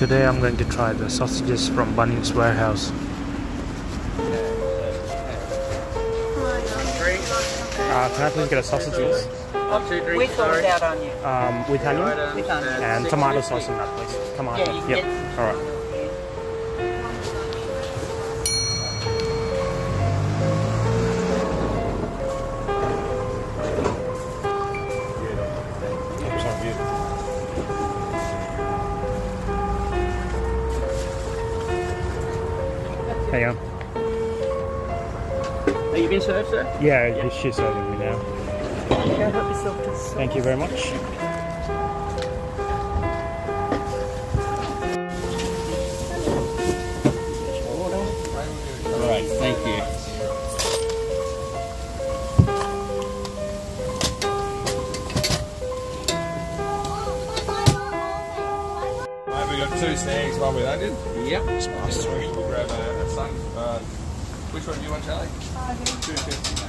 Today I'm going to try the sausages from Bunnings Warehouse. Uh, can I please get a sausages? With or without onion? Um, with onion With onion. and tomato sauce on that, please. Tomato. Yeah, yep. All right. Hang on. Are you being served, sir? Yeah, she's serving me now. Go help yourself to the. Thank you very much. Right, thank you. Right, we got two snags, one with onion. Yep. Nice three. We'll grab a, a sun. Which one do you want, Charlie? Two fifty.